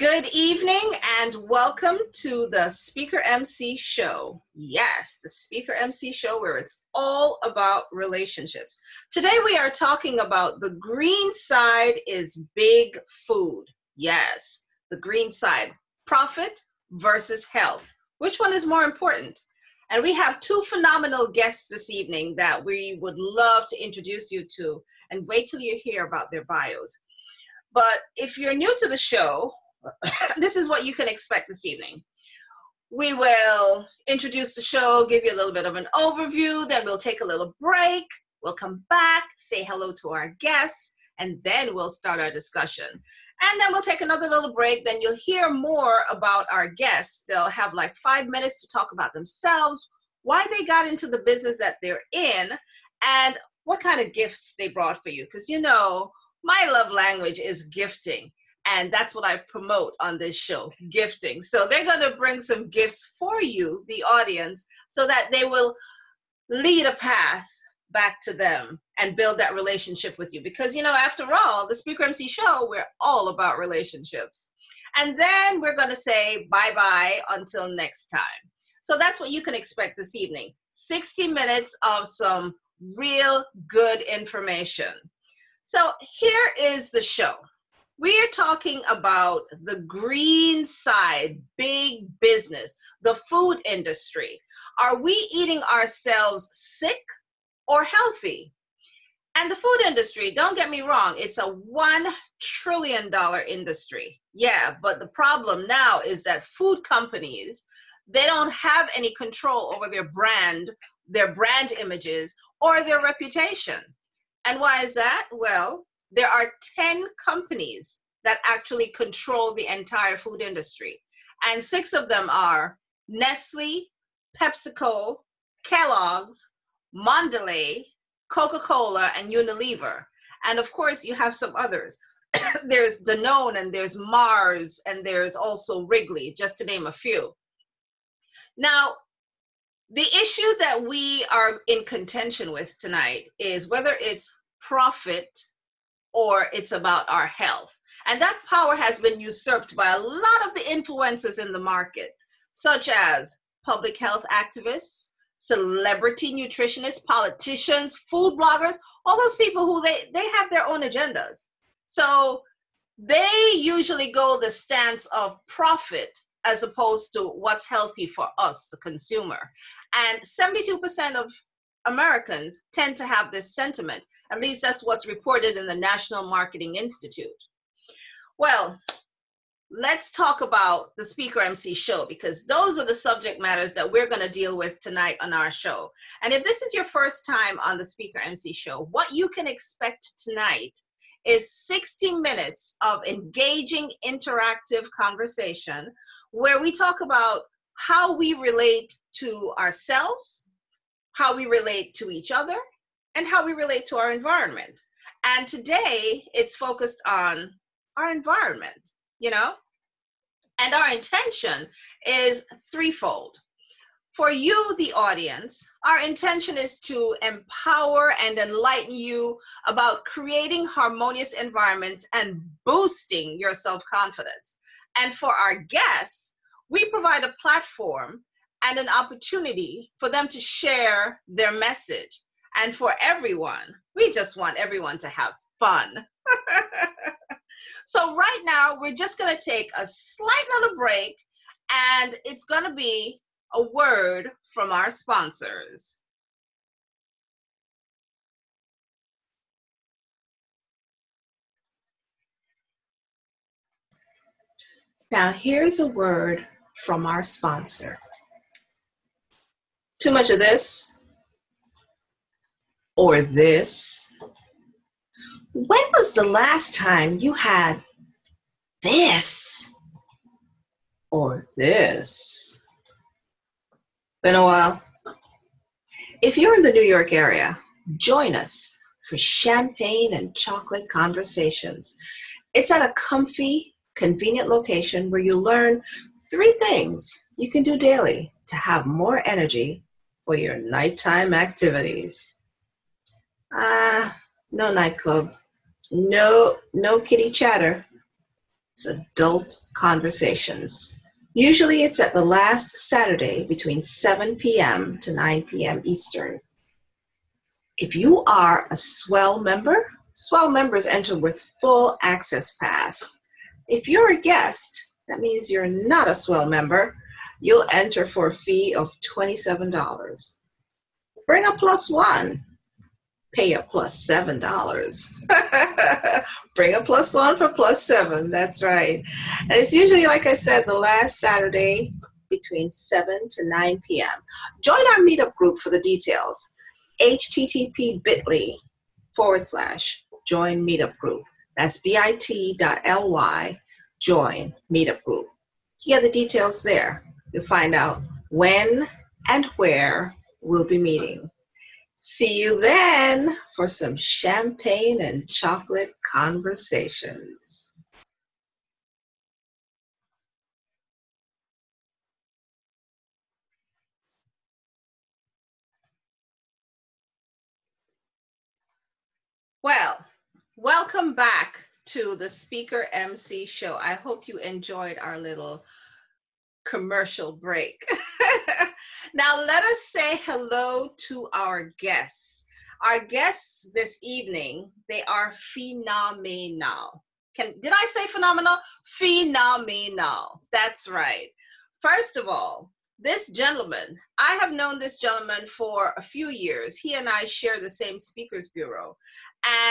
Good evening and welcome to the Speaker MC show. Yes, the Speaker MC show where it's all about relationships. Today we are talking about the green side is big food. Yes, the green side, profit versus health. Which one is more important? And we have two phenomenal guests this evening that we would love to introduce you to and wait till you hear about their bios. But if you're new to the show, this is what you can expect this evening. We will introduce the show, give you a little bit of an overview, then we'll take a little break. We'll come back, say hello to our guests, and then we'll start our discussion. And then we'll take another little break. Then you'll hear more about our guests. They'll have like five minutes to talk about themselves, why they got into the business that they're in, and what kind of gifts they brought for you. Because you know, my love language is gifting. And that's what I promote on this show gifting. So they're going to bring some gifts for you, the audience, so that they will lead a path back to them and build that relationship with you. Because, you know, after all, the Speaker MC show, we're all about relationships. And then we're going to say bye bye until next time. So that's what you can expect this evening 60 minutes of some real good information. So here is the show. We are talking about the green side, big business, the food industry. Are we eating ourselves sick or healthy? And the food industry, don't get me wrong, it's a $1 trillion industry. Yeah, but the problem now is that food companies, they don't have any control over their brand, their brand images, or their reputation. And why is that? Well, there are 10 companies that actually control the entire food industry. And six of them are Nestle, PepsiCo, Kellogg's, Mondelez, Coca-Cola, and Unilever. And of course, you have some others. there's Danone and there's Mars and there's also Wrigley, just to name a few. Now, the issue that we are in contention with tonight is whether it's profit or it's about our health. And that power has been usurped by a lot of the influences in the market, such as public health activists, celebrity nutritionists, politicians, food bloggers, all those people who they, they have their own agendas. So they usually go the stance of profit as opposed to what's healthy for us, the consumer. And 72% of Americans tend to have this sentiment. At least that's what's reported in the National Marketing Institute. Well, let's talk about the Speaker MC show because those are the subject matters that we're going to deal with tonight on our show. And if this is your first time on the Speaker MC show, what you can expect tonight is 60 minutes of engaging interactive conversation where we talk about how we relate to ourselves, how we relate to each other, and how we relate to our environment. And today it's focused on our environment, you know? And our intention is threefold. For you, the audience, our intention is to empower and enlighten you about creating harmonious environments and boosting your self confidence. And for our guests, we provide a platform and an opportunity for them to share their message. And for everyone, we just want everyone to have fun. so, right now, we're just going to take a slight little break, and it's going to be a word from our sponsors. Now, here's a word from our sponsor. Too much of this or this. When was the last time you had this or this? Been a while. If you're in the New York area, join us for champagne and chocolate conversations. It's at a comfy, convenient location where you learn three things you can do daily to have more energy for your nighttime activities. Ah, uh, no nightclub, no no kitty chatter. It's Adult Conversations. Usually it's at the last Saturday between 7 p.m. to 9 p.m. Eastern. If you are a swell member, swell members enter with full access pass. If you're a guest, that means you're not a swell member, you'll enter for a fee of $27. Bring a plus one, pay a plus $7. Bring a plus one for plus seven. That's right. And it's usually, like I said, the last Saturday between 7 to 9 p.m. Join our meetup group for the details. http bit.ly forward slash join meetup group. That's bit.ly join meetup group. You have the details there. You'll find out when and where we'll be meeting. See you then for some champagne and chocolate conversations. Well, welcome back to the Speaker MC show. I hope you enjoyed our little commercial break. now, let us say hello to our guests. Our guests this evening, they are phenomenal. Can did I say phenomenal? Phenomenal. That's right. First of all, this gentleman, I have known this gentleman for a few years. He and I share the same speakers bureau.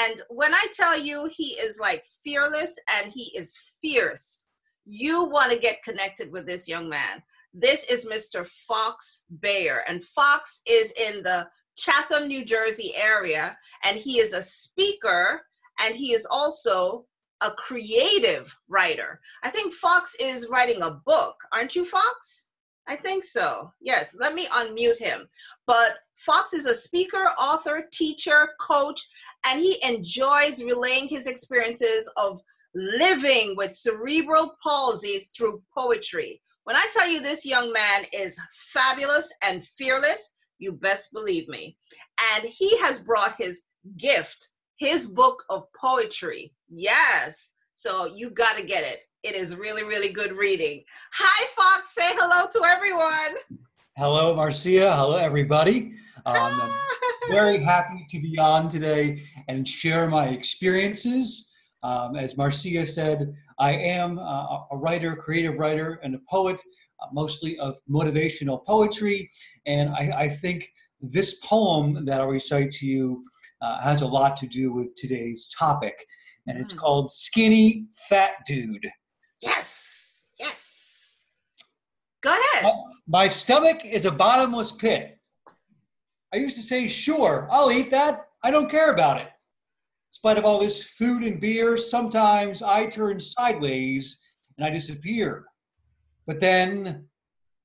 And when I tell you he is like fearless and he is fierce, you want to get connected with this young man. This is Mr. Fox Beyer, and Fox is in the Chatham, New Jersey area, and he is a speaker and he is also a creative writer. I think Fox is writing a book, aren't you, Fox? I think so. Yes, let me unmute him. But Fox is a speaker, author, teacher, coach, and he enjoys relaying his experiences of living with cerebral palsy through poetry. When I tell you this young man is fabulous and fearless, you best believe me. And he has brought his gift, his book of poetry. Yes. So you got to get it. It is really, really good reading. Hi, Fox. Say hello to everyone. Hello, Marcia. Hello, everybody. Um, I'm very happy to be on today and share my experiences um, as Marcia said, I am a writer, creative writer, and a poet, uh, mostly of motivational poetry. And I, I, think this poem that I'll recite to you uh, has a lot to do with today's topic. And it's mm. called Skinny Fat Dude. Yes, yes. Go ahead. My, my stomach is a bottomless pit. I used to say, sure, I'll eat that. I don't care about it spite of all this food and beer, sometimes I turn sideways and I disappear. But then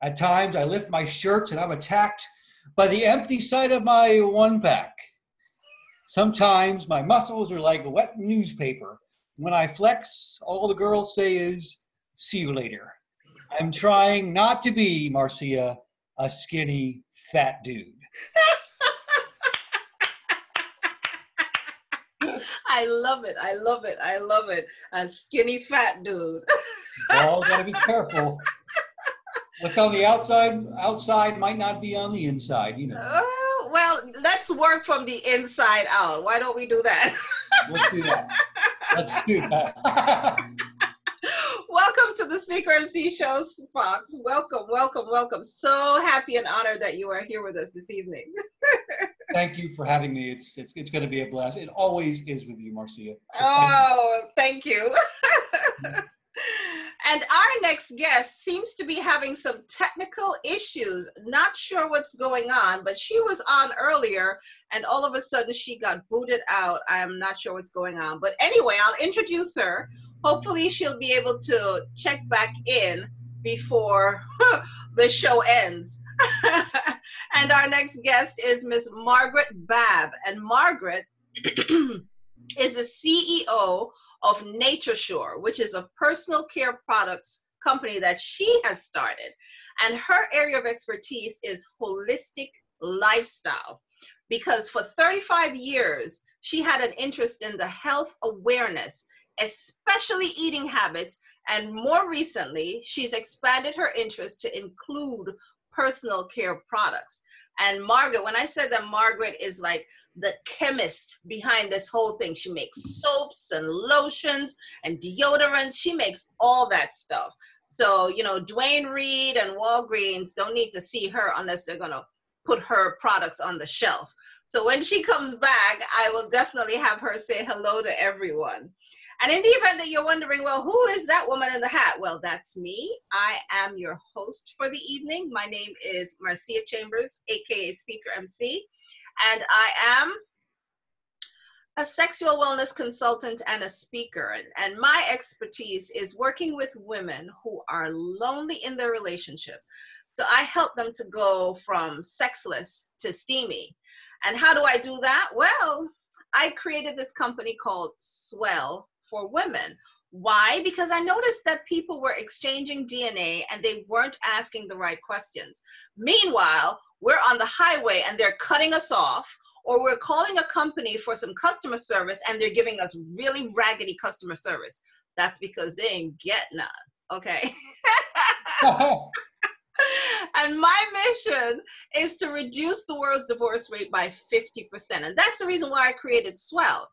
at times I lift my shirts and I'm attacked by the empty side of my one pack. Sometimes my muscles are like wet newspaper. When I flex, all the girls say is, see you later. I'm trying not to be, Marcia, a skinny, fat dude. I love it. I love it. I love it. A skinny fat dude. All gotta be careful. What's on the outside outside might not be on the inside, you know. Oh, well, let's work from the inside out. Why don't we do that? Let's do that. Let's do that. welcome to the Speaker MC show, Fox. Welcome, welcome, welcome. So happy and honored that you are here with us this evening. thank you for having me. It's it's it's going to be a blast. It always is with you, Marcia. oh, thank you. and our next guest seems to be having some technical issues. Not sure what's going on, but she was on earlier and all of a sudden she got booted out. I'm not sure what's going on. But anyway, I'll introduce her hopefully she'll be able to check back in before the show ens. and our next guest is Miss Margaret Babb. And Margaret is the CEO of NatureSure, which is a personal care products company that she has started. And her area of expertise is holistic lifestyle. Because for 35 years, she had an interest in the health awareness especially eating habits. And more recently, she's expanded her interest to include personal care products. And Margaret, when I said that Margaret is like the chemist behind this whole thing, she makes soaps and lotions and deodorants. She makes all that stuff. So, you know, Duane Reade and Walgreens don't need to see her unless they're going to put her products on the shelf. So when she comes back, I will definitely have her say hello to everyone. And in the event that you're wondering, well, who is that woman in the hat? Well, that's me. I am your host for the evening. My name is Marcia Chambers, aka Speaker MC, and I am a sexual wellness consultant and a speaker. And, my expertise is working with women who are lonely in their relationship. So I help them to go from sexless to steamy. And how do I do that? Well, I created this company called Swell for Women. Why? Because I noticed that people were exchanging DNA and they weren't asking the right questions. Meanwhile, we're on the highway and they're cutting us off, or we're calling a company for some customer service and they're giving us really raggedy customer service. That's because they ain't get none. Okay. and my mission is to reduce the world's divorce rate by 50%. And that's the reason why I created Swell.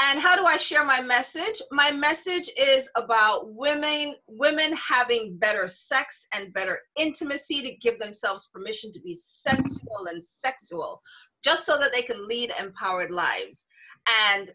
And how do I share my message? My message is about women women having better sex and better intimacy to give themselves permission to be sensual and sexual just so that they can lead empowered lives. And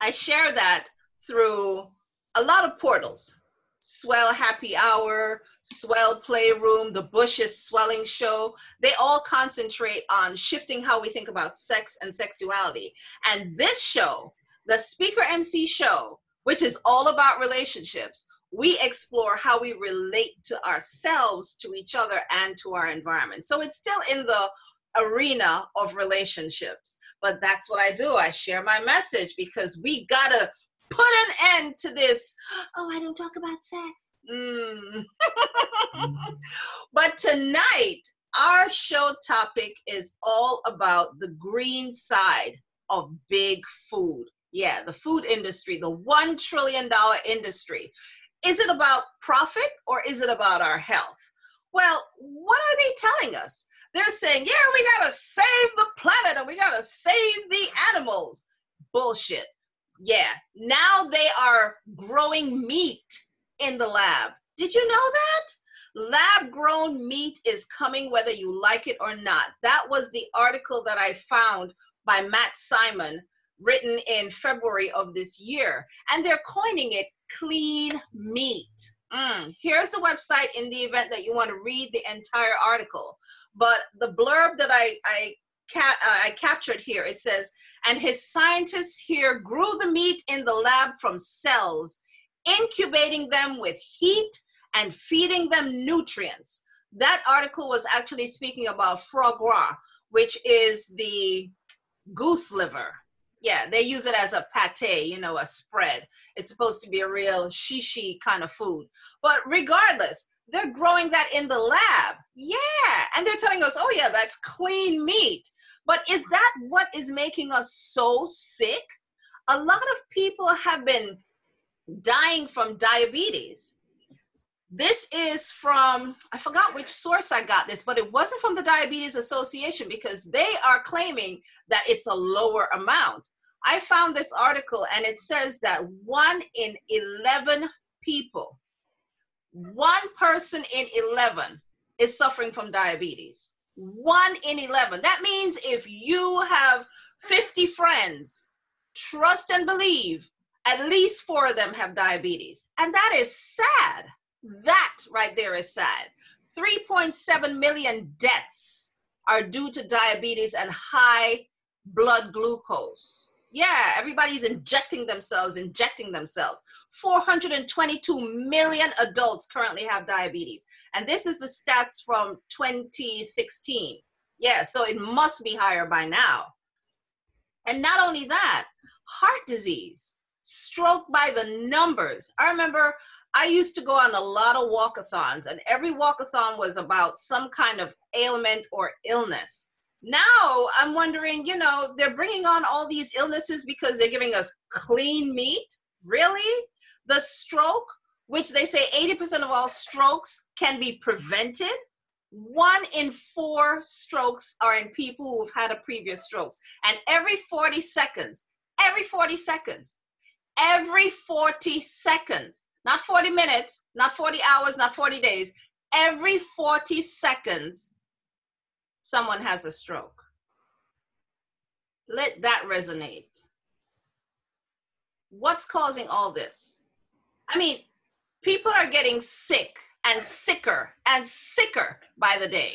I share that through a lot of portals. Swell Happy Hour, Swell Playroom, the Bushes Swelling Show, they all concentrate on shifting how we think about sex and sexuality. And this show, the Speaker MC show, which is all about relationships, we explore how we relate to ourselves, to each other, and to our environment. So it's still in the arena of relationships. But that's what I do. I share my message because we gotta put an end to this. Oh, I don't talk about sex. Mm. but tonight, our show topic is all about the green side of big food. Yeah, the food industry, the $1 trillion industry. Is it about profit or is it about our health? Well, what are they telling us? They're saying, yeah, we got to save the planet and we got to save the animals. Bullshit yeah, now they are growing meat in the lab. Did you know that? Lab grown meat is coming whether you like it or not. That was the article that I found by Matt Simon, written in February of this year. And they're coining it clean meat. Mm. Here's the website in the event that you want to read the entire article. But the blurb that I, I ca- uh, I captured here. It says, and his scientists here grew the meat in the lab from cells, incubating them with heat and feeding them nutrients. That article was actually speaking about foie gras, which is the goose liver. Yeah, they use it as a pate, you know, a spread. It's supposed to be a real shishi kind of food. But regardless, they're growing that in the lab. Yeah. And they're telling us, oh, yeah, that's clean meat. But is that what is making us so sick? A lot of people have been dying from diabetes. This is from, I forgot which source I got this, but it wasn't from the Diabetes Association because they are claiming that it's a lower amount. I found this article and it says that one in 11 people, one person in 11 is suffering from diabetes one in 11. That means if you have 50 friends, trust and believe, at least four of them have diabetes. And that is sad. That right there is sad. 3.7 million deaths are due to diabetes and high blood glucose. Yeah, everybody's injecting themselves, injecting themselves. 422 million adults currently have diabetes. And this is the stats from 2016. Yeah, so it must be higher by now. And not only that, heart disease, stroke by the numbers. I remember I used to go on a lot of walkathons, and every walkathon was about some kind of ailment or illness now i'm wondering you know they're bringing on all these illnesses because they're giving us clean meat Really? The stroke, which they say 80% of all strokes can be prevented, one in four strokes are in people who've had a previous strokes. And every 40 seconds, every 40 seconds, every 40 seconds, not 40 minutes, not 40 hours, not 40 days, every 40 seconds, someone has a stroke. Let that resonate. What's causing all this? I mean, people are getting sick and sicker and sicker by the day.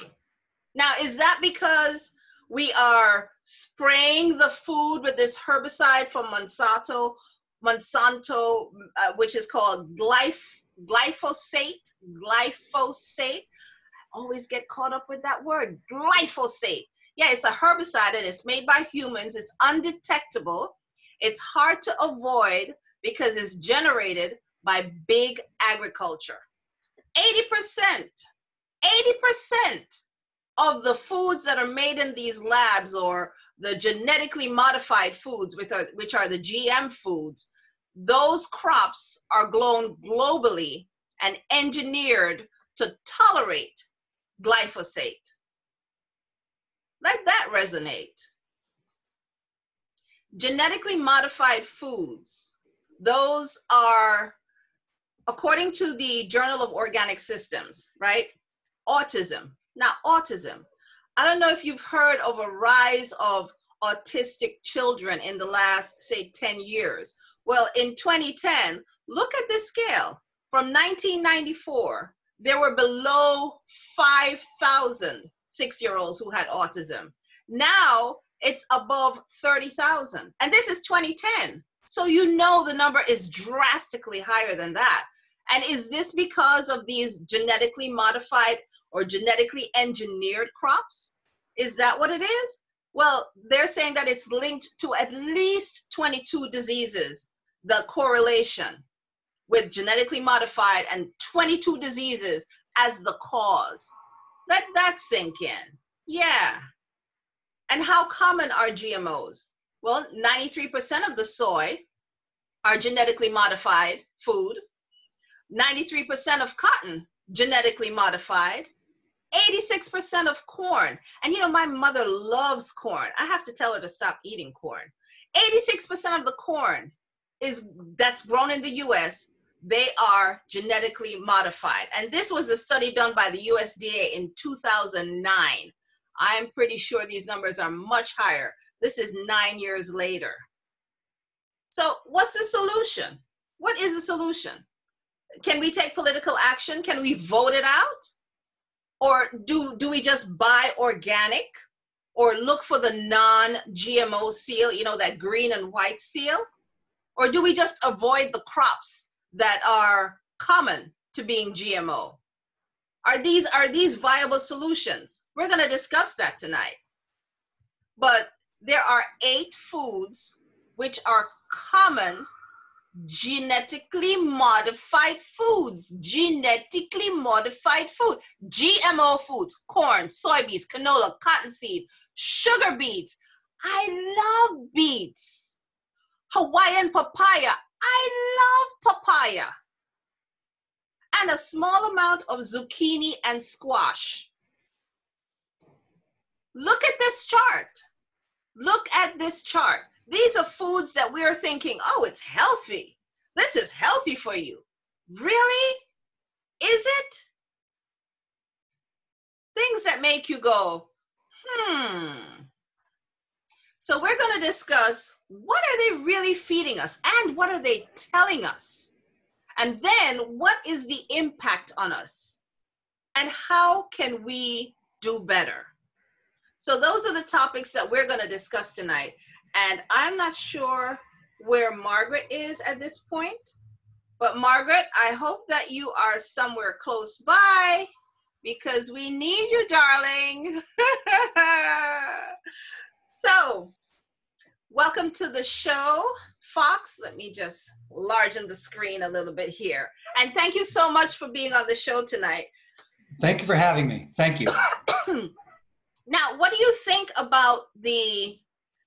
Now, is that because we are spraying the food with this herbicide from Monsanto, Monsanto, uh, which is called glyph, glyphosate, glyphosate. Always get caught up with that word, glyphosate. Yeah, it's a herbicide and it's made by humans. It's undetectable. It's hard to avoid because it's generated by big agriculture. 80%, 80% of the foods that are made in these labs or the genetically modified foods, which are the GM foods, those crops are grown globally and engineered to tolerate glyphosate. Let that resonate. Genetically modified foods, those are according to the Journal of Organic Systems, right? Autism. Now, autism. I don't know if you've heard of a rise of autistic children in the last, say, 10 years. Well, in 2010, look at this scale. From 1994, there were below 5,000 six year olds who had autism. Now it's above 30,000. And this is 2010. So you know the number is drastically higher than that. And is this because of these genetically modified or genetically engineered crops? Is that what it is? Well, they're saying that it's linked to at least 22 diseases, the correlation with genetically modified and 22 diseases as the cause. Let that sink in. Yeah. And how common are GMOs? Well, 93% of the soy are genetically modified food. 93% of cotton genetically modified 86% of corn and you know my mother loves corn i have to tell her to stop eating corn 86% of the corn is that's grown in the us they are genetically modified. And this was a study done by the usda in 2009 i'm pretty sure these numbers are much higher. This is nine years later. So what's the solution? What is the solution? Can we take political action? Can we vote it out? Or do, do we just buy organic? Or look for the non-GMO seal, you know, that green and white seal? Or do we just avoid the crops that are common to being GMO? Are these, are these viable solutions? We're gonna discuss that tonight. But there are eight foods which are common genetically modified foods, genetically modified food, GMO foods, corn, soybeans, canola, cottonseed, sugar beets. I love beets. Hawaiian papaya. I love papaya. And a small amount of zucchini and squash. Look at this chart. Look at this chart. These are foods that we're thinking, oh, it's healthy. This is healthy for you. Really? Is it? Things that make you go, hmm. So we're going to discuss what are they really feeding us and what are they telling us? And then what is the impact on us? And how can we do better? So those are the topics that we're going to discuss tonight. And I'm not sure where Margaret is at this point. But Margaret, I hope that you are somewhere close by because we need you, darling. so, welcome to the show, Fox. Let me just largen the screen a little bit here. And thank you so much for being on the show tonight. Thank you for having me. Thank you. now, what do you think about the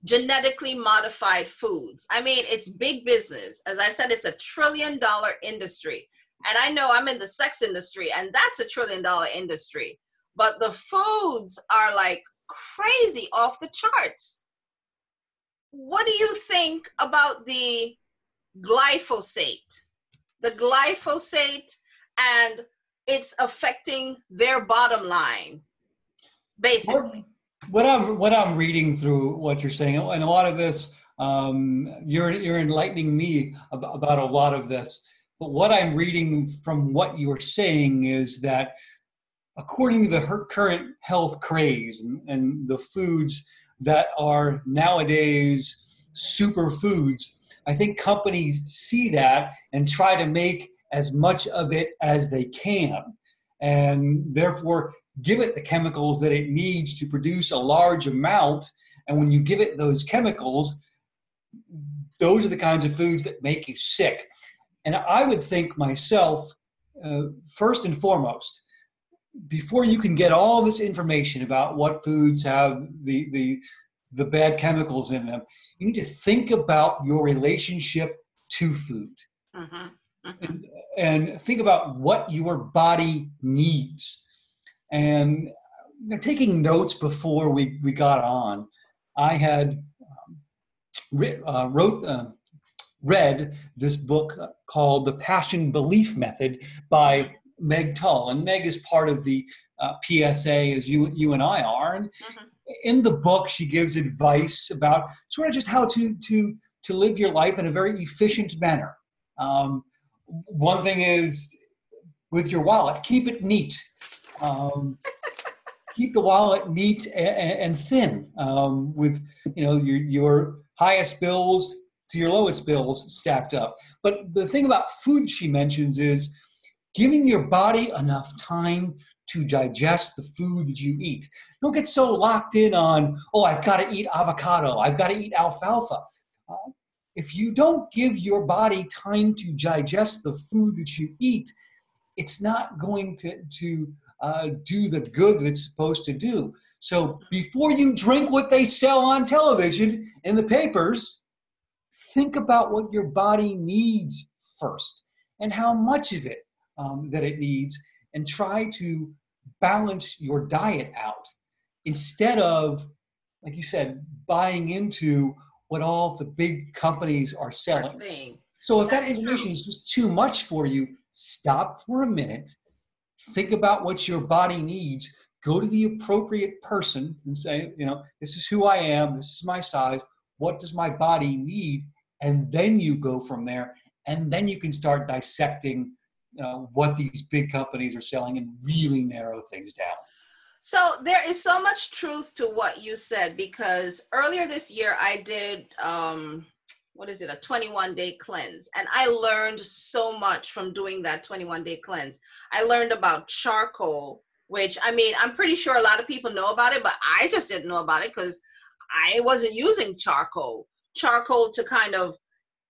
genetically modified foods. I mean, it's big business. As I said, it's a trillion dollar industry. And I know I'm in the sex industry, and that's a trillion dollar industry. But the foods are like crazy off the charts. What do you think about the glyphosate? The glyphosate and it's affecting their bottom line, basically what I'm what I'm reading through what you're saying, and a lot of this, um, you're you're enlightening me about, about a lot of this. But what I'm reading from what you're saying is that, according to the current health craze and, and the foods that are nowadays superfoods, I think companies see that and try to make as much of it as they can, and therefore give it the chemicals that it needs to produce a large amount. And when you give it those chemicals, those are the kinds of foods that make you sick. And I would think myself, uh, first and foremost, before you can get all this information about what foods have the, the, the bad chemicals in them, you need to think about your relationship to food. Uh-huh. Uh-huh. And, and think about what your body needs. And you know, taking notes before we, we got on, I had um, uh, wrote, uh, read this book called The Passion Belief Method by Meg Tull. And Meg is part of the uh, PSA as you, you and I are. And mm-hmm. in the book, she gives advice about sort of just how to, to, to live your life in a very efficient manner. Um, one thing is with your wallet, keep it neat. Um, keep the wallet neat and, and thin um, with you know your your highest bills to your lowest bills stacked up. But the thing about food she mentions is giving your body enough time to digest the food that you eat. Don't get so locked in on, oh, I've got to eat avocado, I've got to eat alfalfa. Uh, if you don't give your body time to digest the food that you eat, it's not going to, to uh, do the good that it's supposed to do. So before you drink what they sell on television and the papers, think about what your body needs first and how much of it um, that it needs, and try to balance your diet out instead of, like you said, buying into what all the big companies are selling. So if That's that information true. is just too much for you, stop for a minute think about what your body needs go to the appropriate person and say you know this is who i am this is my size what does my body need and then you go from there and then you can start dissecting uh, what these big companies are selling and really narrow things down so there is so much truth to what you said because earlier this year i did um, what is it, a 21 day cleanse. And I learned so much from doing that 21 day cleanse. I learned about charcoal, which I mean, I'm pretty sure a lot of people know about it, but I just didn't know about it because I wasn't using charcoal. Charcoal to kind of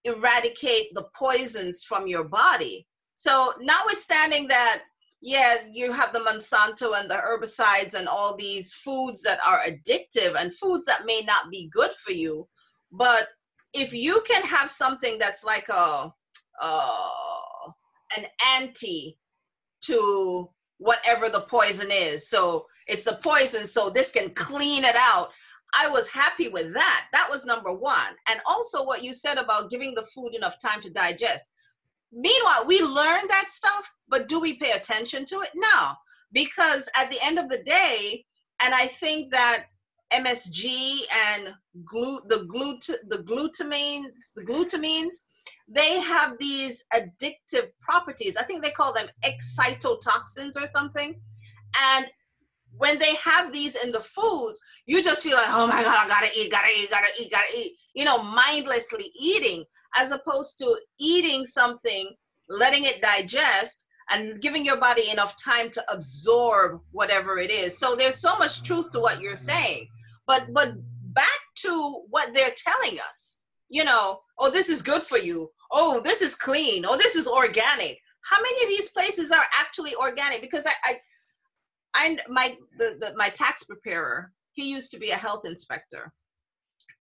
eradicate the poisons from your body. So, notwithstanding that, yeah, you have the Monsanto and the herbicides and all these foods that are addictive and foods that may not be good for you, but if you can have something that's like a uh, an anti to whatever the poison is so it's a poison so this can clean it out i was happy with that. That was number one. And also what you said about giving the food enough time to digest meanwhile we learn that stuff but do we pay attention to it no because at the end of the day and i think that MSG and glut the glut the glutamines the glutamines they have these addictive properties. I think they call them excitotoxins or something. And when they have these in the foods, you just feel like, oh my God, I gotta eat, gotta eat, gotta eat, gotta eat, you know, mindlessly eating, as opposed to eating something, letting it digest, and giving your body enough time to absorb whatever it is. So there's so much truth to what you're saying. But but back to what they're telling us, you know, oh, this is good for you. Oh, this is clean. Oh, this is organic. How many of these places are actually organic? Because I, I, I my the, the my tax preparer, he used to be a health inspector,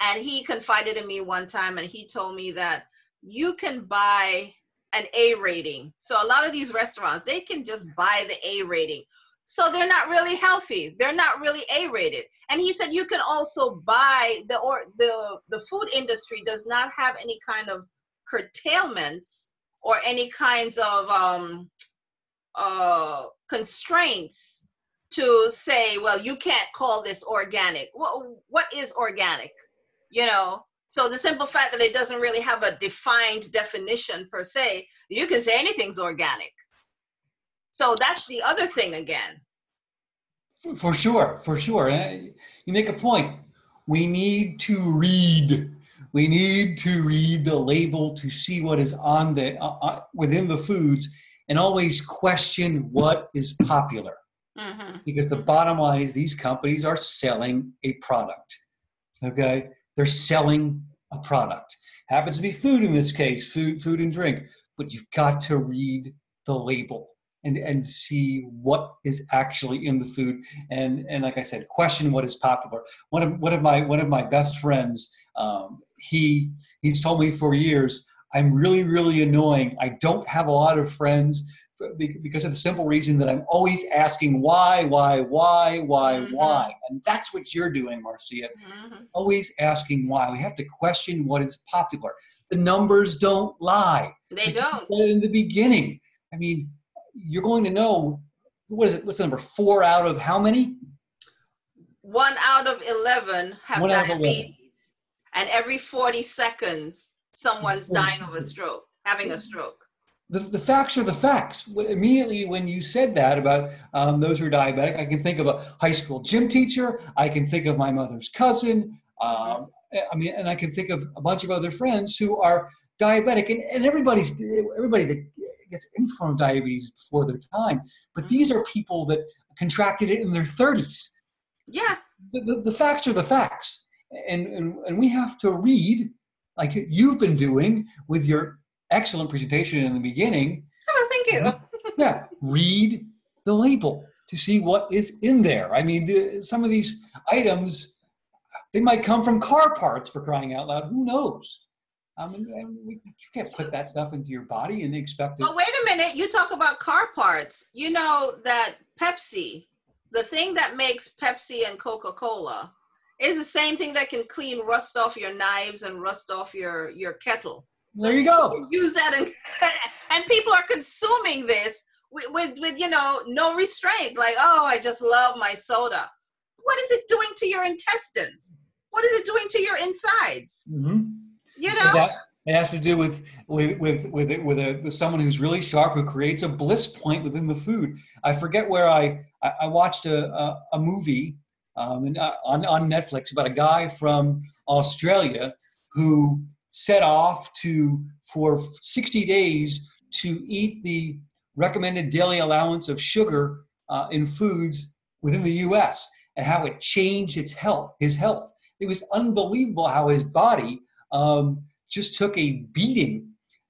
and he confided in me one time and he told me that you can buy an A rating. So a lot of these restaurants, they can just buy the A rating. So they're not really healthy. They're not really A rated. And he said you can also buy the or the the food industry does not have any kind of curtailments or any kinds of um uh constraints to say, well, you can't call this organic. What what is organic? You know, so the simple fact that it doesn't really have a defined definition per se, you can say anything's organic. So that's the other thing again. For sure, for sure. You make a point. We need to read. We need to read the label to see what is on the uh, uh, within the foods, and always question what is popular. Mm-hmm. Because the bottom line is these companies are selling a product. Okay, they're selling a product. Happens to be food in this case, food, food and drink. But you've got to read the label and and see what is actually in the food. And and like I said, question what is popular. One of one of my one of my best friends, um, he he's told me for years. I'm really, really annoying. I don't have a lot of friends because of the simple reason that I'm always asking why, why, why, why, mm-hmm. why. And that's what you're doing, Marcia. Mm-hmm. Always asking why. We have to question what is popular. The numbers don't lie. They don't. In the beginning. I mean, you're going to know what is it? What's the number? Four out of how many? One out of 11 have One diabetes. 11. And every 40 seconds, someone's 40 dying seconds. of a stroke, having a stroke the, the facts are the facts. Immediately when you said that about um, those who are diabetic, I can think of a high school gym teacher. I can think of my mother's cousin. Um, I mean, and I can think of a bunch of other friends who are diabetic, and, and everybody's everybody that gets any form of diabetes before their time. But these are people that contracted it in their 30s. Yeah. The, the, the facts are the facts, and, and and we have to read like you've been doing with your excellent presentation in the beginning. Oh, thank you. yeah, read the label to see what is in there. I mean, the, some of these items, they might come from car parts for crying out loud. Who knows? I mean, you can't put that stuff into your body and expect it. But wait a minute, you talk about car parts. You know that Pepsi, the thing that makes Pepsi and Coca Cola, is the same thing that can clean rust off your knives and rust off your your kettle. There you go. Use that, and, and people are consuming this with, with, with, you know, no restraint. Like, oh, I just love my soda. What is it doing to your intestines? What is it doing to your insides? Mm-hmm. You know. That, it has to do with with with with, with, a, with someone who's really sharp who creates a bliss point within the food. I forget where I I, I watched a a, a movie um, and, uh, on on Netflix about a guy from Australia who set off to for 60 days to eat the recommended daily allowance of sugar uh, in foods within the U.S. and how it changed its health, his health. It was unbelievable how his body um, just took a beating,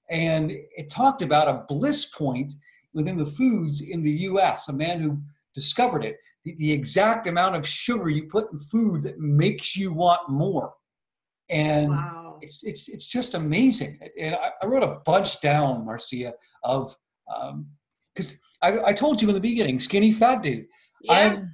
and it talked about a bliss point within the foods in the U.S. A man who discovered it, the, the exact amount of sugar you put in food that makes you want more, and. Wow it's it's it's just amazing. And I, I wrote a bunch down, Marcia, of because um, I, I told you in the beginning, skinny fat dude. Yeah. I'm,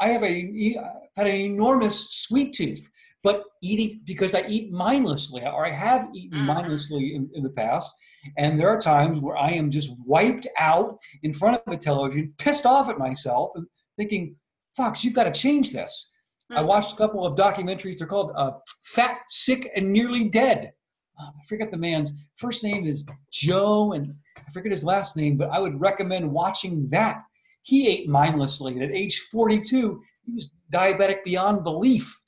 I have a had an enormous sweet tooth, but eating because I eat mindlessly, or I have eaten mm-hmm. mindlessly in, in the past. And there are times where I am just wiped out in front of the television, pissed off at myself, and thinking, "Fox, you've got to change this." I mm-hmm. watched a couple of documentaries. They're called uh, Fat, Sick, and Nearly Dead. Uh, I forget the man's first name is Joe, and I forget his last name, but I would recommend watching that. He ate mindlessly. And at age 42, he was diabetic beyond belief.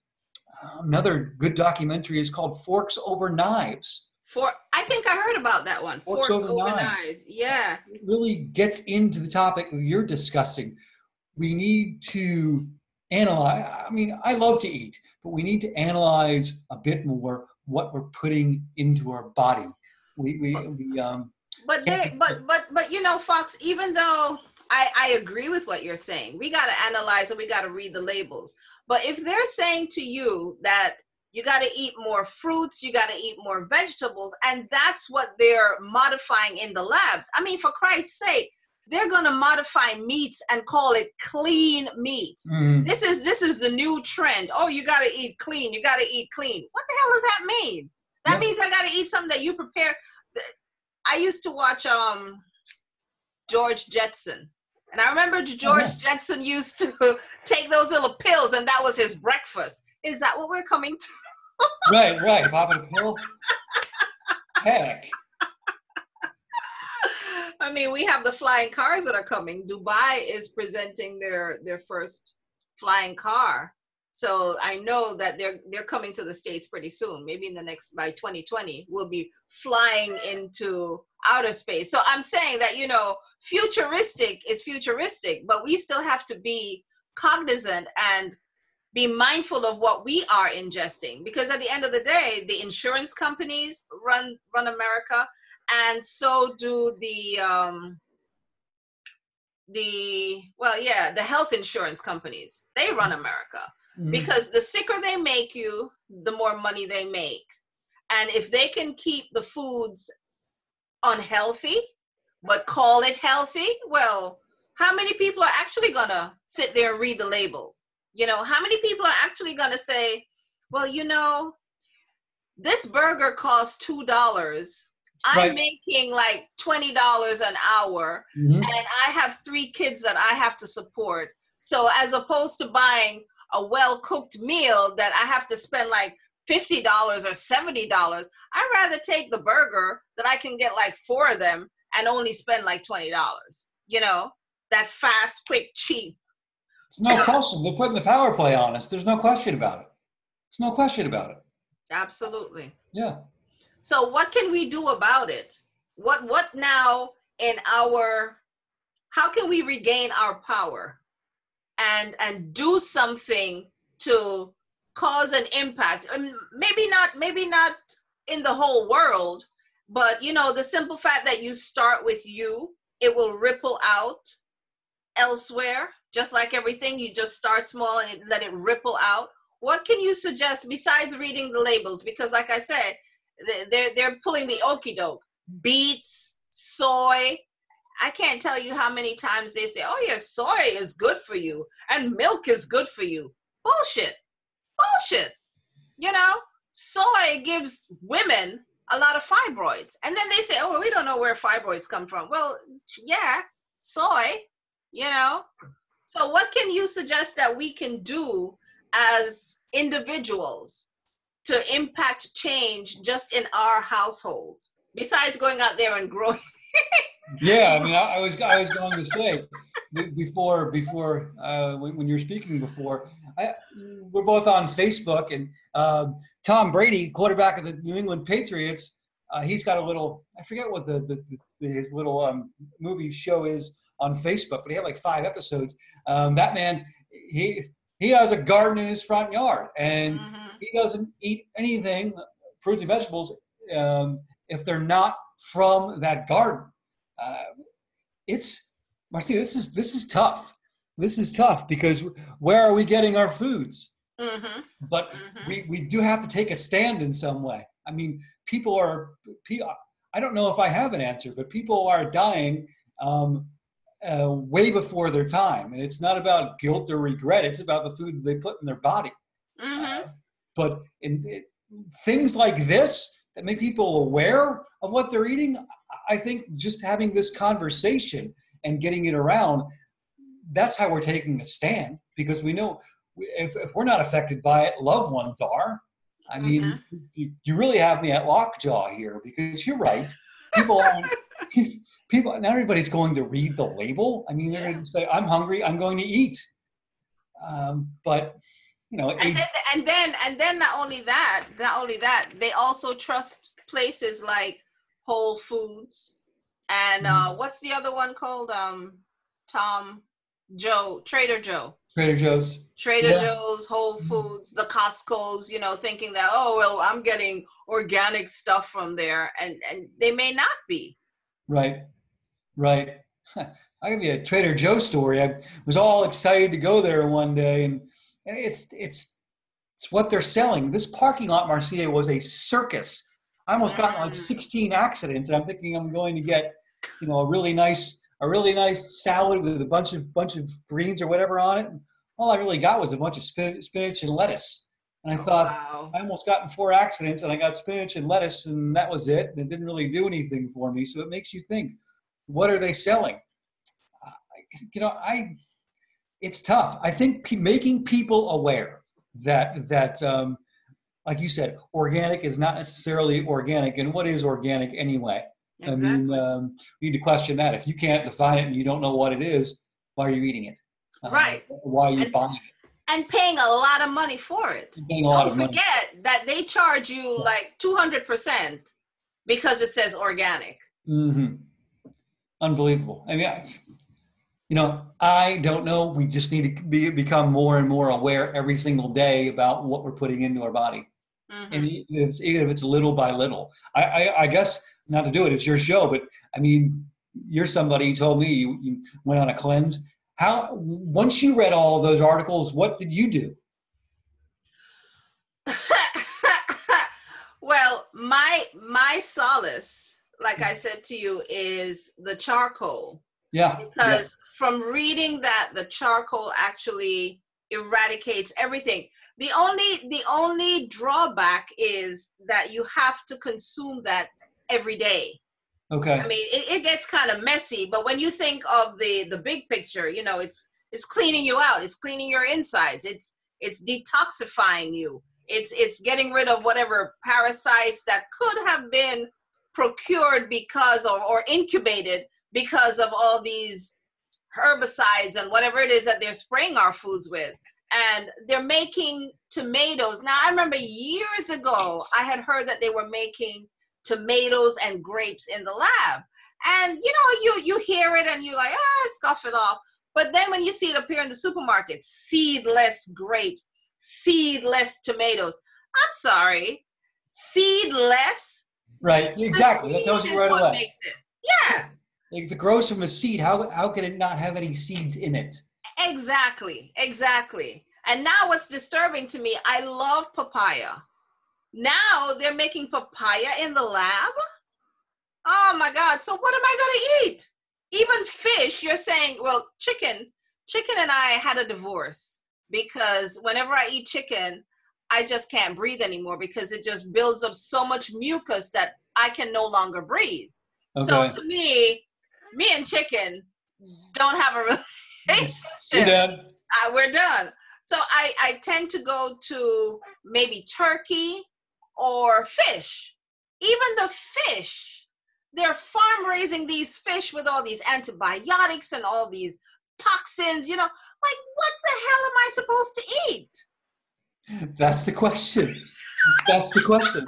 Uh, another good documentary is called Forks Over Knives. For I think I heard about that one. Forks, Forks over, over knives. knives. Yeah. It really gets into the topic you're discussing. We need to analyze. I mean, I love to eat, but we need to analyze a bit more what we're putting into our body. We, we, we um. But they, but but but you know, Fox. Even though I I agree with what you're saying, we got to analyze and we got to read the labels. But if they're saying to you that you got to eat more fruits, you got to eat more vegetables. And that's what they're modifying in the labs. I mean, for Christ's sake, they're going to modify meats and call it clean meats. Mm. This is this is the new trend. Oh, you got to eat clean. You got to eat clean. What the hell does that mean? That means I got to eat something that you prepare. I used to watch um George Jetson. And I remember George uh-huh. Jetson used to take those little pills, and that was his breakfast. Is that what we're coming to? right, right. Popping a pill. Heck. I mean, we have the flying cars that are coming. Dubai is presenting their their first flying car. So I know that they're they're coming to the states pretty soon. Maybe in the next by 2020, we'll be flying into outer space. So I'm saying that you know, futuristic is futuristic, but we still have to be cognizant and be mindful of what we are ingesting because at the end of the day the insurance companies run run america and so do the um the well yeah the health insurance companies they run america mm-hmm. because the sicker they make you the more money they make and if they can keep the foods unhealthy but call it healthy well how many people are actually gonna sit there and read the labels you know, how many people are actually going to say, well, you know, this burger costs $2. I'm right. making like $20 an hour mm-hmm. and I have three kids that I have to support. So as opposed to buying a well cooked meal that I have to spend like $50 or $70, I'd rather take the burger that I can get like four of them and only spend like $20. You know, that fast, quick, cheap It's no question. They're putting the power play on us. There's no question about it. There's no question about it. Absolutely. Yeah. So what can we do about it? What what now in our how can we regain our power and and do something to cause an impact? And maybe not maybe not in the whole world, but you know, the simple fact that you start with you, it will ripple out elsewhere just like everything, you just start small and let it ripple out. What can you suggest besides reading the labels? Because, like I said, they're they're pulling the okey doke. Beets, soy. I can't tell you how many times they say, "Oh yeah, soy is good for you and milk is good for you." Bullshit, bullshit. You know, soy gives women a lot of fibroids, and then they say, "Oh, we don't know where fibroids come from." Well, yeah, soy. You know, so, what can you suggest that we can do as individuals to impact change just in our households, besides going out there and growing? yeah, I mean, I, I, was I was going to say before before uh, when, when, you were speaking before, I, we're both on Facebook, and um, Tom Brady, quarterback of the New England Patriots, uh, he's got a little I forget what the, the, the his little um, movie show is on Facebook, but he had like five episodes. Um, that man, he he has a garden in his front yard, and mm-hmm. He doesn't eat anything, fruits and vegetables, um, if they're not from that garden. Uh, it's Marcy, this is this is tough. This is tough because where are we getting our foods? Mm-hmm. But mm-hmm. we, we do have to take a stand in some way. I mean, people are. I don't know if I have an answer, but people are dying um, uh, way before their time. And it's not about guilt or regret, it's about the food they put in their body. Mm-hmm. Uh, but in, it, things like this that make people aware of what they're eating, I think just having this conversation and getting it around, that's how we're taking a stand because we know if, if we're not affected by it, loved ones are. I mean, mm-hmm. you, you really have me at lockjaw here because you're right. People aren't people not everybody's going to read the label i mean they're yeah. going to say i'm hungry i'm going to eat um, but you know and then, and then and then not only that not only that they also trust places like whole foods and uh, mm-hmm. what's the other one called um tom joe trader joe trader joe's trader yeah. joe's whole mm-hmm. foods the costco's you know thinking that oh well i'm getting organic stuff from there and and they may not be Right, right. I'll give you a Trader Joe story. I was all excited to go there one day, and it's it's It's what they're selling. This parking lot, Marcia, was a circus. I almost got like Mm. 16 accidents, and I'm thinking I'm going to get, you know, a really nice, a really nice salad with a bunch of bunch of greens or whatever on it. All I really got was a bunch of spinach, and lettuce. And I thought, wow. I almost got in four accidents, and I got spinach and lettuce, and that was it. And it didn't really do anything for me. So it makes you think, what are they selling? I- You know, I. It's tough. I think pe- making people aware that that, um, like you said, organic is not necessarily organic, and what is organic anyway? Exactly. I mean, um, you need to question that. If you can't define it and you don't know what it is, why are you eating it? Uh, Right. Why are you And- buying it? and paying a lot of money for it. You're paying a lot Don't of money. forget that they charge you like 200% because it says organic. hmm Unbelievable. I mean, I, you know, I don't know. We just need to be, become more and more aware every single day about what we're putting into our body, Mhm. and even if it's, if it's little by little. I, I, I guess not to do it. It's your show, but I mean, you're somebody who told me you, you went on a cleanse. How once you read all of those articles, what did you do? well, my my solace, like I said to you, is the charcoal. Yeah, yeah. Because from reading that, the charcoal actually eradicates everything. The only the only drawback is that you have to consume that every day. Okay. I mean, it, it gets kind of messy, but when you think of the the big picture, you know, it's it's cleaning you out. It's cleaning your insides. It's it's detoxifying you. It's it's getting rid of whatever parasites that could have been procured because or, or incubated because of all these herbicides and whatever it is that they're spraying our foods with. And they're making tomatoes. Now, I remember years ago, I had heard that they were making tomatoes and grapes in the lab. And you know, you you hear it and you're like, ah, scoff it off. But then when you see it appear in the supermarket, seedless grapes, seedless tomatoes. I'm sorry, seedless. Right. Exactly. That tells you right what away. makes it. Yeah, Like if it grows from a seed, how how can it not have any seeds in it? exactly, exactly. And now what's disturbing to me, I love papaya. Now they're making papaya in the lab. Oh my God. So what am I going to eat? Even fish, you're saying, well, chicken. Chicken and I had a divorce because whenever I eat chicken, I just can't breathe anymore because it just builds up so much mucus that I can no longer breathe. Okay. So to me, me and chicken don't have a relationship. You're done. Uh, we're done. So I, I tend to go to maybe turkey or fish. Even the fish, they're farm raising these fish with all these antibiotics and all these toxins. You know, like what the hell am I supposed to eat? That's the question. That's the question.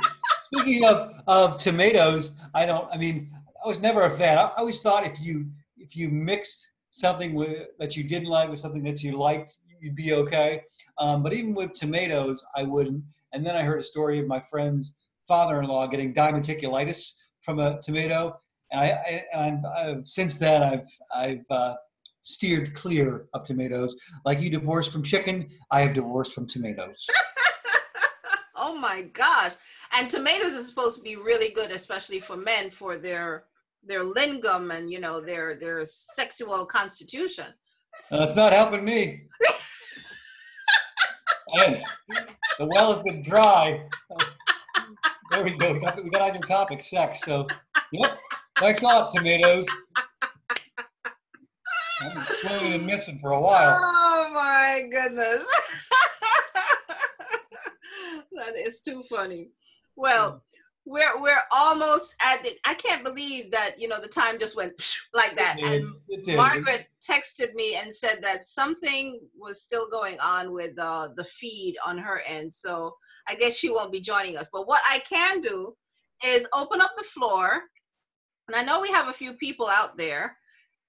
Speaking of, of tomatoes, I don't. I mean, I was never a fan. I, I always thought if you if you mixed something with that you didn't like with something that you liked, you'd be okay. Um, but even with tomatoes, I wouldn't. And then I heard a story of my friend's father-in-law getting diverticulitis from a tomato, and I, I and I've, since then I've I've uh, steered clear of tomatoes. Like you divorced from chicken, I have divorced from tomatoes. oh my gosh. And tomatoes are supposed to be really good, especially for men for their their lingam and you know their their sexual constitution. Uh, it's not helping me. The well has been dry. There we go. We got, we got on your topic, sex. So, yep. Thanks a lot, tomatoes. I've been swinging and missing for a while. Oh my goodness. that is too funny. Well, we're we're almost at the I can't believe that, you know, the time just went like that. And Margaret texted me and said that something was still going on with uh, the feed on her end. So I guess she won't be joining us. But what I can do is open up the floor. And I know we have a few people out there.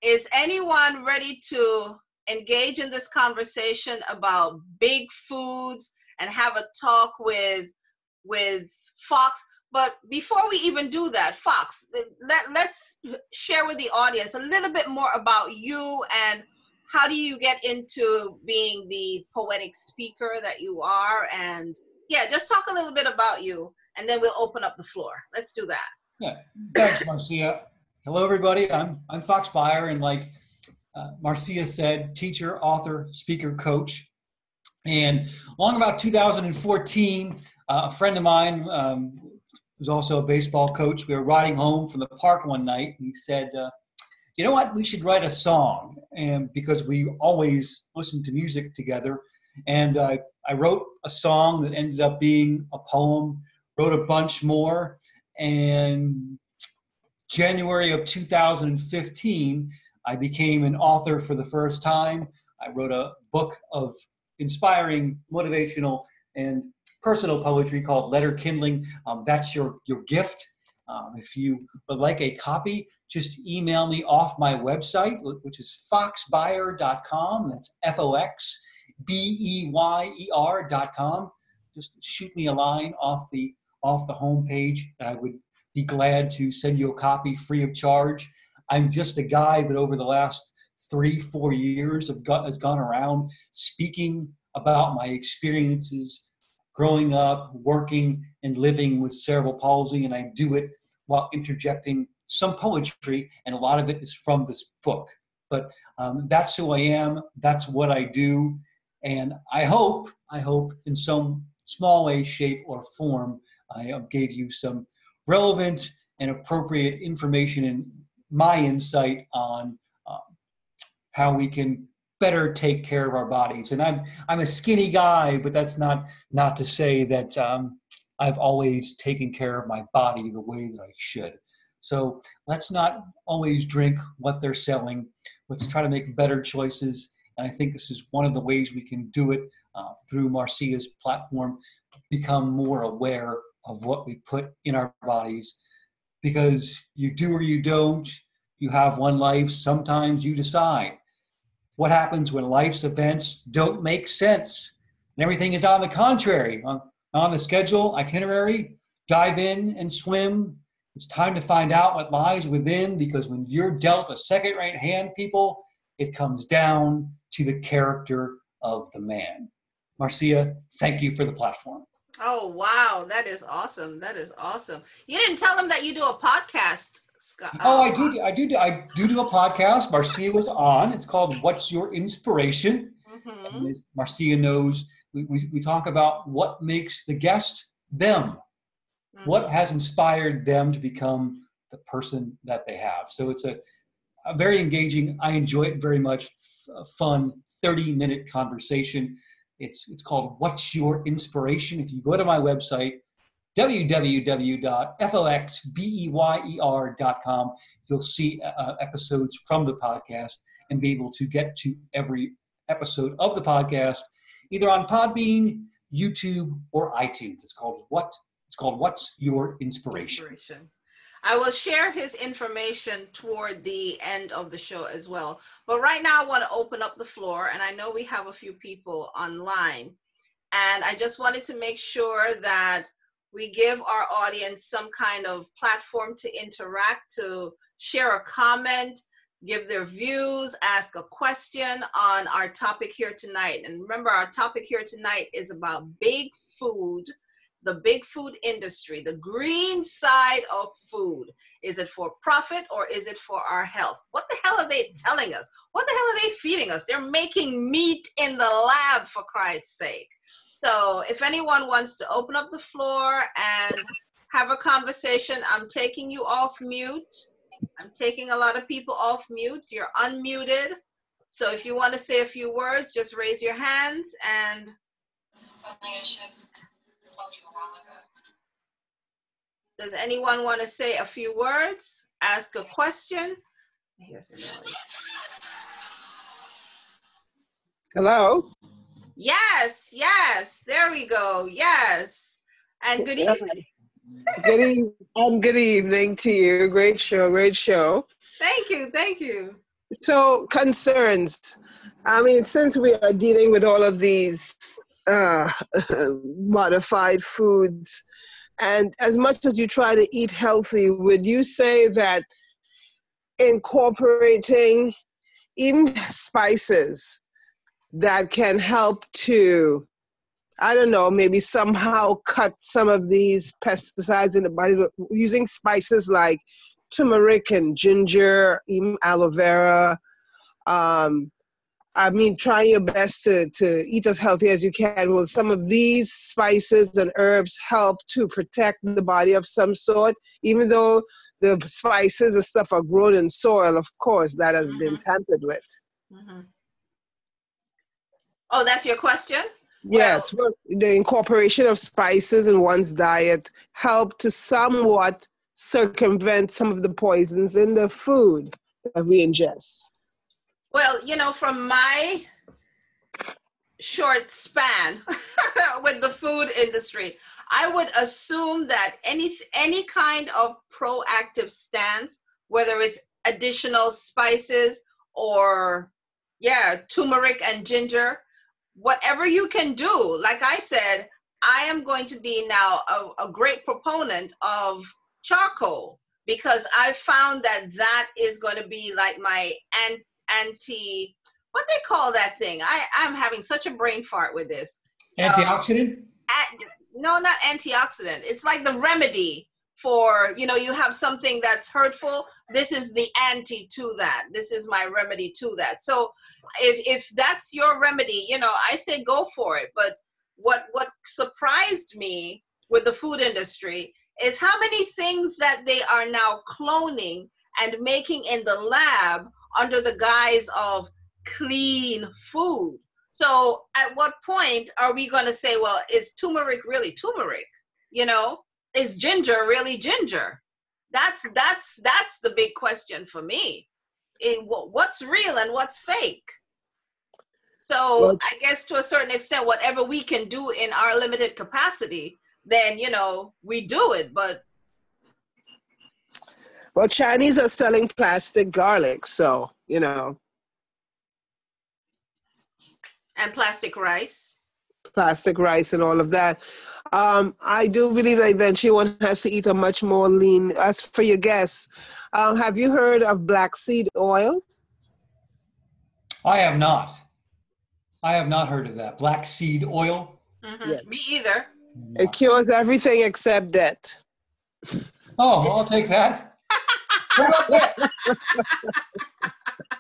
Is anyone ready to engage in this conversation about big foods and have a talk with with Fox? But before we even do that, Fox, let, let's share with the audience a little bit more about you and how do you get into being the poetic speaker that you are? And yeah, just talk a little bit about you, and then we'll open up the floor. Let's do that. Yeah, thanks, Marcia. Hello, everybody. I'm I'm Fox Beyer, and like uh, Marcia said, teacher, author, speaker, coach. And along about 2014, uh, a friend of mine um, was also a baseball coach. We were riding home from the park one night, and he said, uh, "You know what? We should write a song." And because we always listen to music together, and uh, I wrote a song that ended up being a poem. Wrote a bunch more, and January of 2015, I became an author for the first time. I wrote a book of inspiring, motivational, and personal poetry called Letter Kindling. Um, that's your, your gift. Um, if you would like a copy, just email me off my website, which is foxbeyer.com. That's F O X B E Y E R.com. Just shoot me a line off the off the homepage. I would be glad to send you a copy free of charge. I'm just a guy that over the last three, four years have got, has gone around speaking about my experiences growing up, working, and living with cerebral palsy, and I do it while interjecting some poetry, and a lot of it is from this book. But um, that's who I am. That's what I do, and I hope, I hope, in some small way, shape, or form, I gave you some relevant and appropriate information and my insight on um, how we can better take care of our bodies. And I'm I'm a skinny guy, but that's not not to say that um, I've always taken care of my body the way that I should. So let's not always drink what they're selling. Let's try to make better choices. And I think this is one of the ways we can do it uh, through Marcia's platform, become more aware of what we put in our bodies. Because you do or you don't, you have one life, sometimes you decide what happens when life's events don't make sense and everything is on the contrary on, on the schedule itinerary dive in and swim? It's time to find out what lies within because when you're dealt a second rate hand people it comes down to the character of the man. Marcia thank you for the platform. Oh wow. That is awesome. That is awesome. You didn't tell them that you do a podcast Scott. Oh, I do. I do. I do do a podcast. Marcia was on. It's called "What's Your Inspiration." Mm-hmm. Marcia knows. We, we, we talk about what makes the guest them. Mm-hmm. What has inspired them to become the person that they have. So it's a, a very engaging. I enjoy it very much. F- fun, thirty-minute conversation. It's it's called "What's Your Inspiration." If you go to my website www.foxbeyer.com. You'll see uh, episodes from the podcast and be able to get to every episode of the podcast either on Podbean, YouTube, or iTunes. It's called what? It's called What's Your Inspiration? Inspiration. I will share his information toward the end of the show as well. But right now, I want to open up the floor, and I know we have a few people online. And I just wanted to make sure that we give our audience some kind of platform to interact, to share a comment, give their views, ask a question on our topic here tonight. And remember, our topic here tonight is about big food, the big food industry, the green side of food. Is it for profit or is it for our health? What the hell are they telling us? What the hell are they feeding us? They're making meat in the lab, for Christ's sake. So if anyone wants to open up the floor and have a conversation, I'm taking you off mute. I'm taking a lot of people off mute. You're unmuted. So if you want to say a few words, just raise your hands and. Does anyone want to say a few words? Ask a question? Hello. Yes, yes. There we go. Yes. And good evening. good evening and good evening to you. Great show, great show. Thank you, thank you. So concerns. I mean, since we are dealing with all of these uh, modified foods, and as much as you try to eat healthy, would you say that incorporating even spices that can help to I don't know, maybe somehow cut some of these pesticides in the body using spices like turmeric and ginger, even aloe vera. Um, I mean, try your best to, to eat as healthy as you can. Will some of these spices and herbs help to protect the body of some sort? Even though the spices and stuff are grown in soil, of course, that has mm-hmm. been tampered with. Mm-hmm. Oh, that's your question? Yes, well, the incorporation of spices in one's diet help to somewhat circumvent some of the poisons in the food that we ingest. Well, you know, from my short span with the food industry, I would assume that any any kind of proactive stance, whether it's additional spices or yeah, turmeric and ginger, whatever you can do. Like I said, I am going to be now a, a great proponent of charcoal because I found that that is going to be like my anti what they call that thing. I I'm having such a brain fart with this. Antioxidant? Um, at, no, not antioxidant. It's like the remedy for you know you have something that's hurtful this is the anti to that this is my remedy to that so if if that's your remedy you know i say go for it but what what surprised me with the food industry is how many things that they are now cloning and making in the lab under the guise of clean food. So at what point are we going to say, well, is turmeric really turmeric? You know, is ginger really ginger? That's that's that's the big question for me. It, what's real and what's fake? So well, I guess to a certain extent, whatever we can do in our limited capacity, then you know we do it. But well, Chinese are selling plastic garlic, so you know. And plastic rice. Plastic rice and all of that. Um, I do believe that eventually one has to eat a much more lean. As for your guests, um, have you heard of black seed oil? I have not. I have not heard of that. Black seed oil? Mm-hmm. Yeah. Me either. It cures everything except debt. Oh, I'll take that.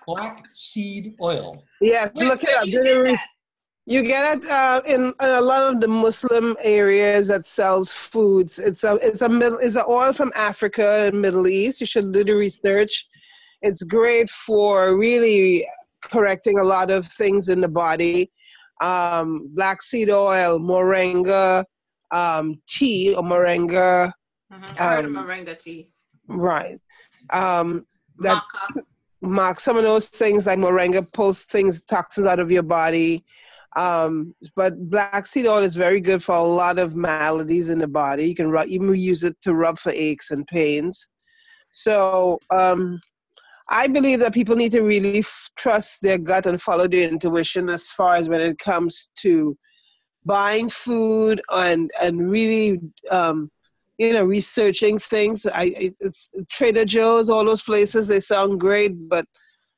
Black seed oil. Yes, look it up. You, you get it uh, in, in, a lot of the Muslim areas that sells foods. It's a it's a middle it's an oil from Africa and Middle East. You should do the research. It's great for really correcting a lot of things in the body. Um, black seed oil, moringa um, tea or moringa. Mm-hmm. I heard um, of moringa tea. Right. Um, that mark some of those things like moringa pulls things toxins out of your body. Um, but black seed oil is very good for a lot of maladies in the body. You can rub, even use it to rub for aches and pains. So um, I believe that people need to really f- trust their gut and follow their intuition as far as when it comes to buying food and and really um, you know researching things i trader joe's all those places they sound great but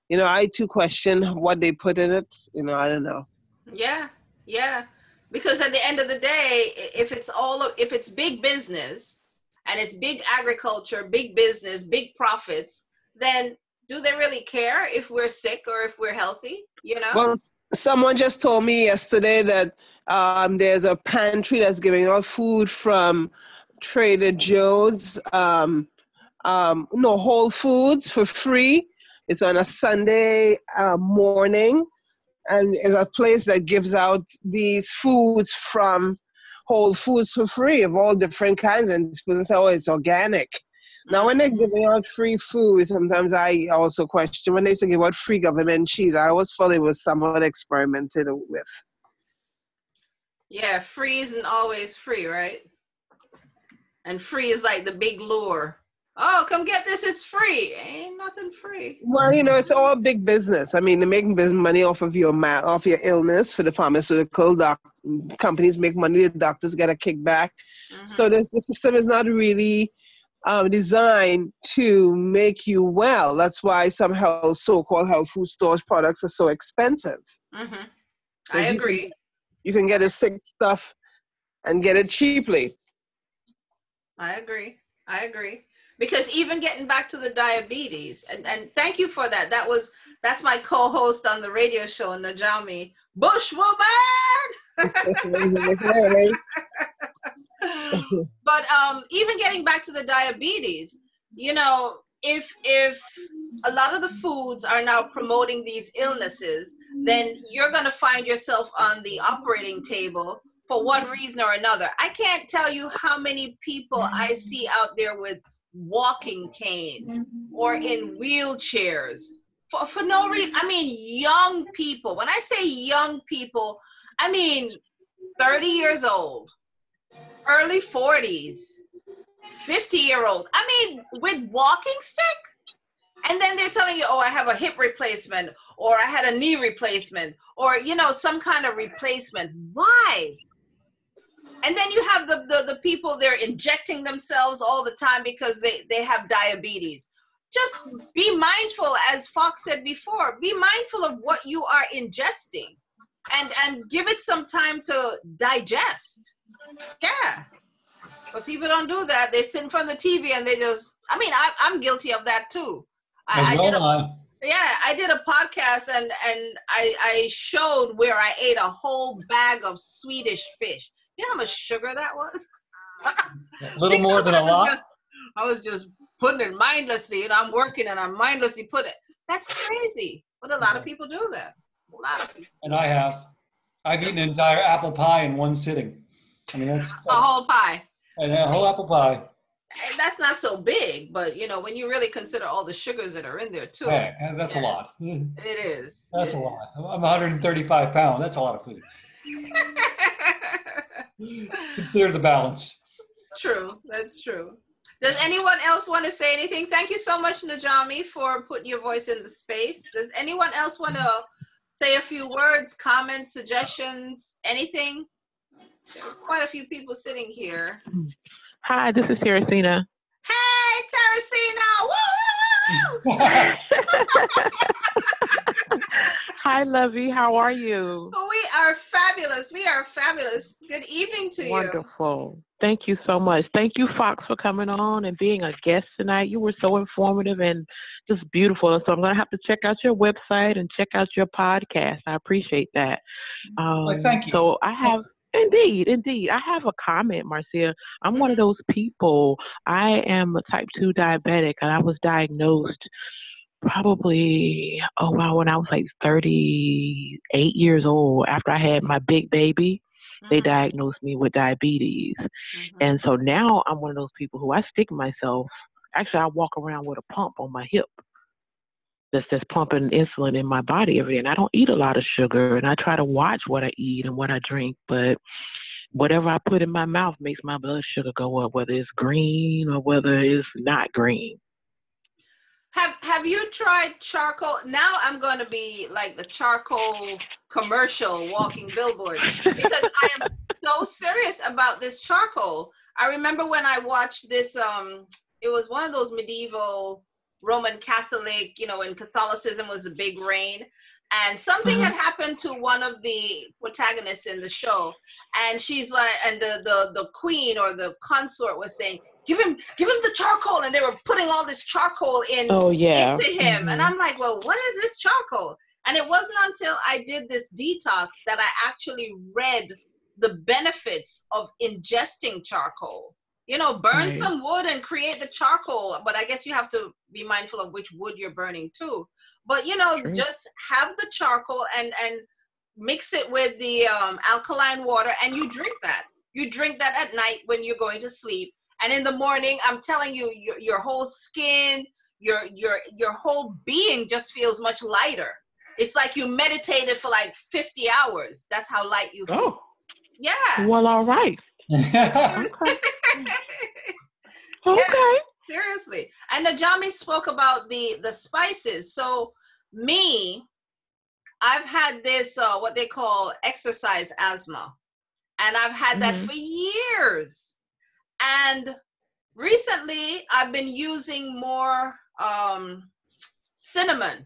you know i too question what they put in it you know i don't know yeah yeah. Because at the end of the day if it's all if it's big business and it's big agriculture big business big profits then do they really care if we're sick or if we're healthy you know? Well someone just told me yesterday that um, there's a pantry that's giving out food from Trader Joe's, um, um, no Whole Foods for free. It's on a Sunday uh, morning, and it's a place that gives out these foods from Whole Foods for free of all different kinds. And people say, "Oh, it's organic." Now, when they're giving out free food, sometimes I also question when they say give out free government cheese. I always thought it was somewhat experimented with. Yeah, free isn't always free, right? and free is like the big lure. Oh, come get this! It's free. Ain't nothing free. Well, you know, it's all big business. I mean, they're making business money off of your ma- off your illness for the pharmaceutical doc- companies make money. The doctors get a kickback. Mm-hmm. So this the system is not really um, designed to make you well. That's why some health, so-called health food stores products are so expensive. Mm-hmm. I agree. You can, you can get a sick stuff and get it cheaply. I agree. I agree. Because even getting back to the diabetes, and, and thank you for that. That was that's my co-host on the radio show, Najami Bushwoman. but um, even getting back to the diabetes, you know, if if a lot of the foods are now promoting these illnesses, then you're going to find yourself on the operating table for one reason or another. I can't tell you how many people I see out there with walking canes or mm-hmm. in wheelchairs for, for no mm-hmm. reason. I mean, young people. When I say young people, I mean 30 years old, early 40s, 50 year olds. I mean, with walking stick. And then they're telling you, oh, I have a hip replacement, or I had a knee replacement, or, you know, some kind of replacement. Why? And then you have the, the the people they're injecting themselves all the time because they they have diabetes. Just be mindful as fox said before be mindful of what you are ingesting and and give it some time to digest. Yeah. But people don't do that. They sit in front of the tv and they just i mean I, i'm guilty of that too. I, I did a, yeah i did a podcast and and i i showed where i ate a whole bag of swedish fish you know how much sugar that was? a little more than a lot. Just, I was just putting it mindlessly, and I'm working and I'm mindlessly put it. That's crazy. But a lot of people do that. A lot of people. And I have. I've eaten an entire apple pie in one sitting. I mean, that's, that's a whole pie. And a whole apple pie. That's not so big, but you know, when you really consider all the sugars that are in there too. Hey, that's yeah. a lot. It is. That's it a lot. I'm 135 pounds. That's a lot of food. Consider the balance. True, that's true. Does anyone else want to say anything? Thank you so much, Najami, for putting your voice in the space. Does anyone else want to say a few words, comments, suggestions, anything? quite a few people sitting here. Hi, this is Teresina. Hey, Teresina! Hi, Lovey. How are you? We are fabulous. We are fabulous. Good evening to Wonderful. you. Wonderful. Thank you so much. Thank you, Fox, for coming on and being a guest tonight. You were so informative and just beautiful. So I'm going to have to check out your website and check out your podcast. I appreciate that. Um, well, thank you. So I have. Indeed, indeed. I have a comment, Marcia. I'm one of those people. I am a type 2 diabetic, and I was diagnosed probably oh wow when I was like 38 years old after I had my big baby mm-hmm. they diagnosed me with diabetes mm-hmm. and so now I'm one of those people who I stick myself actually I walk around with a pump on my hip that's just pumping insulin in my body every day and I don't eat a lot of sugar and I try to watch what I eat and what I drink but whatever I put in my mouth makes my blood sugar go up whether it's green or whether it's not green you tried charcoal? Now I'm going to be like the charcoal commercial walking billboard because I am so serious about this charcoal. I remember when I watched this. Um, it was one of those medieval Roman Catholic, you know, when Catholicism was a big reign, and something mm-hmm. had happened to one of the protagonists in the show, and she's like, and the the the queen or the consort was saying, give him give him the charcoal and they were putting all this charcoal in oh, yeah. into him mm-hmm. and i'm like well what is this charcoal and it wasn't until i did this detox that i actually read the benefits of ingesting charcoal you know burn right. some wood and create the charcoal but i guess you have to be mindful of which wood you're burning too but you know True. just have the charcoal and and mix it with the um, alkaline water and you drink that you drink that at night when you're going to sleep and in the morning i'm telling you your, your whole skin your your your whole being just feels much lighter. It's like you meditated for like 50 hours. That's how light you feel. Oh. yeah. Well all right. Okay. okay. Yeah, seriously. And najami spoke about the the spices. So me i've had this uh, what they call exercise asthma. And i've had mm-hmm. that for years and recently I've been using more um, cinnamon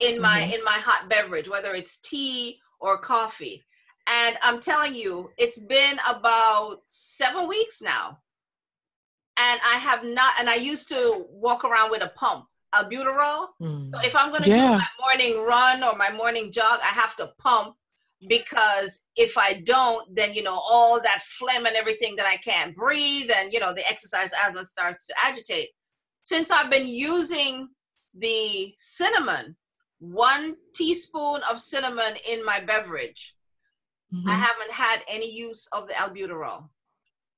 in my Mhm. in my hot beverage, whether it's tea or coffee. And I'm telling you, it's been about seven weeks now. And I have not, and I used to walk around with a pump, albuterol. Mm. So if I'm going to do my morning run or my morning jog, I have to pump because if I don't, then you know all that phlegm and everything that I can't breathe, and you know the exercise asthma starts to agitate. Since I've been using the cinnamon, one teaspoon of cinnamon in my beverage, Mhm. I haven't had any use of the albuterol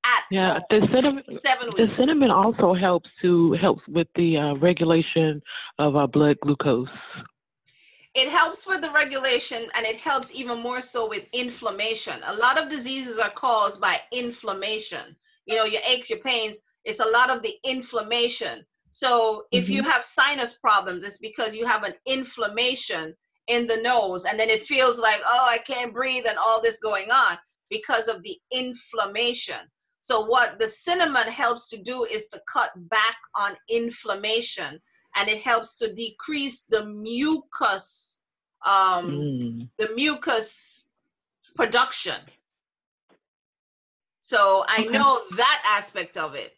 at Yeah, the cinnamon. Seven The cinnamon also helps to helps with the uh, regulation of our blood glucose. It helps with the regulation and it helps even more so with inflammation. A lot of diseases are caused by inflammation. You know, your aches, your pains, it's a lot of the inflammation. So if you mm-hmm. have sinus problems, it's because you have an inflammation in the nose and then it feels like, oh, I can't breathe and all this going on because of the inflammation. So what the cinnamon helps to do is to cut back on inflammation and it helps to decrease the mucus um, Mm. the mucus production. So i Okay. know that aspect of it.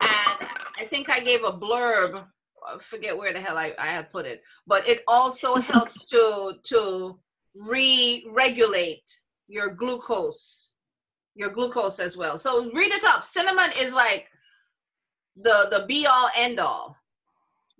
And i think i gave a blurb I forget where the hell I, I had put it but it also helps to to re-regulate your glucose your glucose as well. So read it up. Cinnamon is like the the be all end all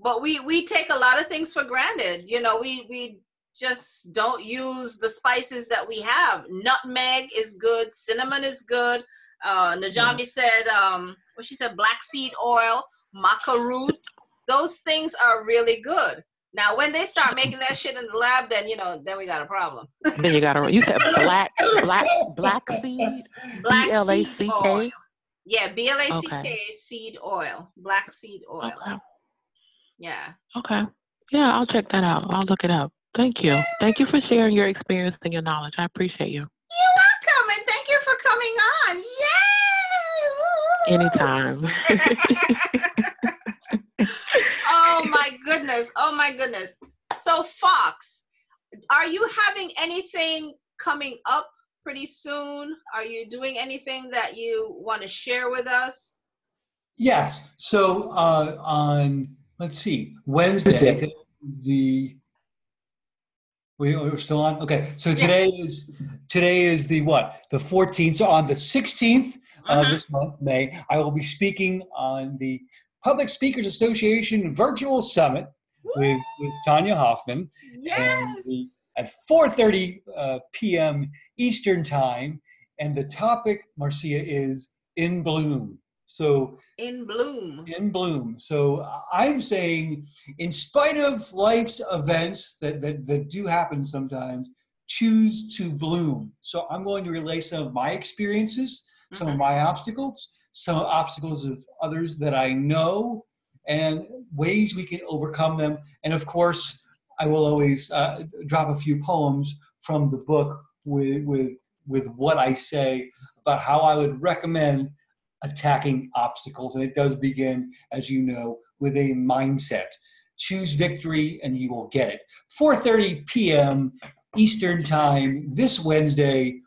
but we we take a lot of things for granted. You know we we just don't use the spices that we have. Nutmeg is good cinnamon is good. Uh najami said um what she said black seed oil maca root. Those things are really good. Now when they start making that shit in the lab then you know then we got a problem. Then you got a You said black, black, black seed. black seed oil. Yeah b-l-a-c-k Okay. seed oil black seed oil. Okay. Yeah Okay. Yeah, I'll check that out. I'll look it up. Thank you. Thank you for sharing your experience and your knowledge. I appreciate you. You're welcome, and thank you for coming on. Yay! Woo! Anytime. oh my goodness! Oh my goodness! So Fox, are you having anything coming up pretty soon? Are you doing anything that you want to share with us? Yes. So uh, on let's see Wednesday the we we're still on. Okay. So today is today is the what the 14th. So on the 16th of Mhm. this month, May, I will be speaking on the Public Speakers Association Virtual Summit with with Tanya Hoffman. Yes. and the, at 4.30 uh, p.m. Eastern Time. And the topic, Marcia, is in bloom. So In bloom. in bloom. So I'm saying, in spite of life's events that, that, that do happen sometimes, choose to bloom. So I'm going to relay some of my experiences, some of my obstacles, some obstacles of others that I know, and ways we can overcome them. And of course, I will always uh, drop a few poems from the book with, with, with what I say about how I would recommend attacking obstacles. And it does begin, as you know, with a mindset. Choose victory and you will get it. 4.30 p.m. Eastern Time this Wednesday,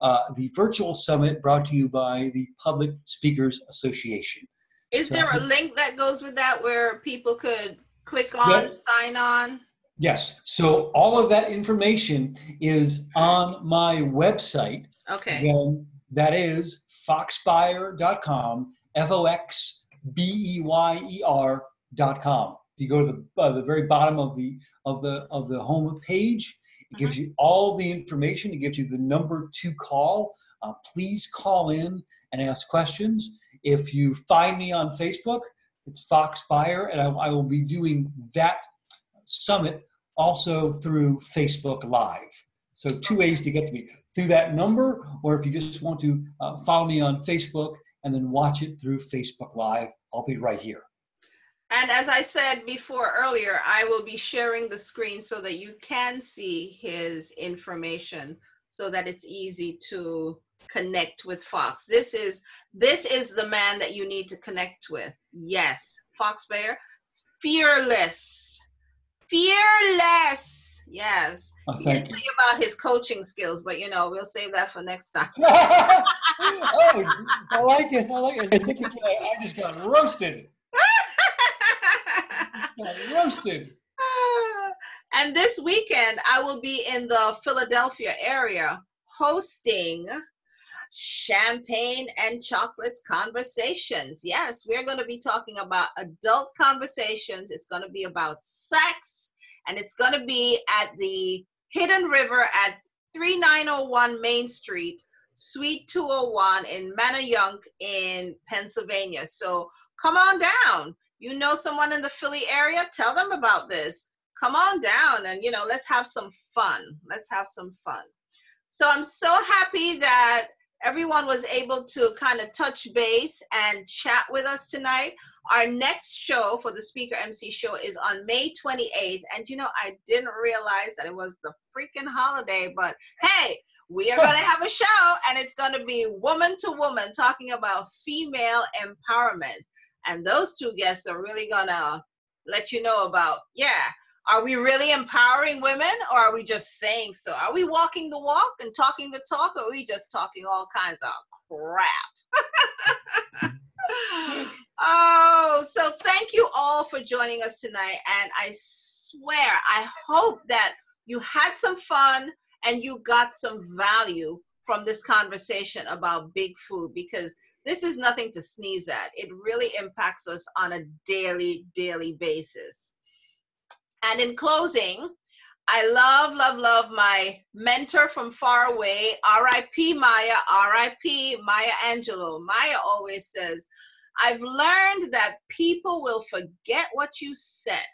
uh, the virtual summit brought to you by the Public Speakers Association. Is So- there a link that goes with that where people could click on, sign on? Yes, so all of that information is on my website. Okay. Again, that is foxbeyer.com, F O X B E Y E R.com. If you go to the, uh, the very bottom of the of the of the home page, it gives you all the information. It gives you the number to call. Uh, please call in and ask questions. If you find me on Facebook, it's Fox Beyer, and I, I will be doing that summit also through Facebook Live. So two ways to get to me through that number, or if you just want to uh, follow me on Facebook and then watch it through Facebook Live, I'll be right here. And as I said before earlier, I will be sharing the screen so that you can see his information so that it's easy to connect with Fox. This is this is the man that you need to connect with. Yes, Fox Beyer, fearless, fearless. Yes. Oh, He didn't you. tell you about his coaching skills, but you know we'll save that for next time. oh, I like it. I like it. I think it's, I I just got roasted. Got roasted. and this weekend, I will be in the Philadelphia area hosting champagne and chocolates conversations. Yes, we're going to be talking about adult conversations. It's going to be about sex, and it's going to be at the Hidden River at 3901 Main Street, Suite 201 in Manayunk in Pennsylvania. So come on down. You know someone in the Philly area? Tell them about this. Come on down and you know, let's have some fun. Let's have some fun. So I'm so happy that everyone was able to kind of touch base and chat with us tonight. Our next show for the Speaker MC show is on May 28th. And you know, I didn't realize that it was the freaking holiday, but hey, we are going to have a show and it's going to be woman to woman talking about female empowerment. And those two guests are really going to let you know about, yeah, are we really empowering women or are we just saying so? Are we walking the walk and talking the talk or are we just talking all kinds of crap? oh, so thank you all for joining us tonight. And I swear, I hope that you had some fun and you got some value from this conversation about big food because this is nothing to sneeze at. It really impacts us on a daily, daily basis. And in closing, I love, love, love my mentor from far away, RIP Maya, RIP Maya Angelou. Maya always says, I've learned that people will forget what you said.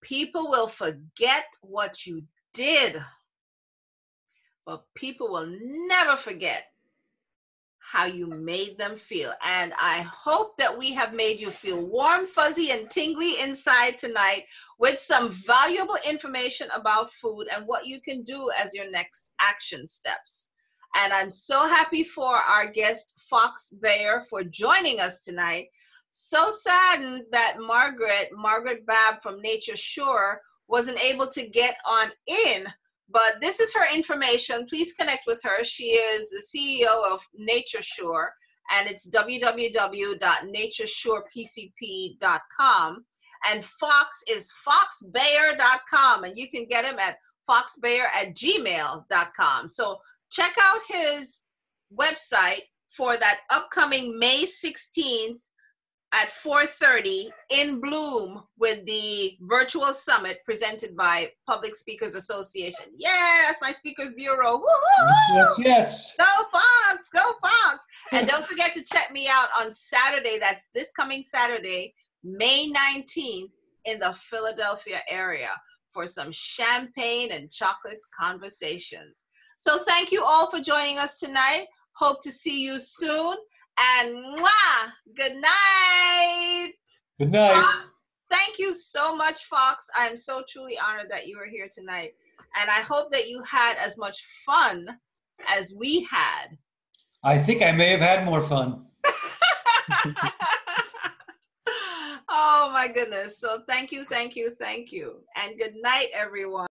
People will forget what you did. But people will never forget how you made them feel. And I hope that we have made you feel warm, fuzzy, and tingly inside tonight with some valuable information about food and what you can do as your next action steps. And I'm so happy for our guest, Fox Beyer, for joining us tonight. So saddened that Margaret, Margaret Babb from Nature Sure, wasn't able to get on in but this is her information. Please connect with her. She is the CEO of Nature Sure, and it's www.naturesurepcp.com. And Fox is foxbeyer.com, and you can get him at foxbeyer at gmail.com. So check out his website for that upcoming May 16th at 4.30 in bloom with the virtual summit presented by public speakers association. Yes my speakers bureau. Woo-hoo-hoo! Yes, yes. go fox go fox. And don't forget to check me out on saturday that's this coming saturday may 19th in the philadelphia area for some champagne and chocolate conversations. So thank you all for joining us tonight. Hope to see you soon and mwah, good night. Good night. Fox, thank you so much, Fox. I am so truly honored that you were here tonight. And I hope that you had as much fun as we had. I think I may have had more fun. oh my goodness. So thank you, thank you, thank you. And good night, everyone.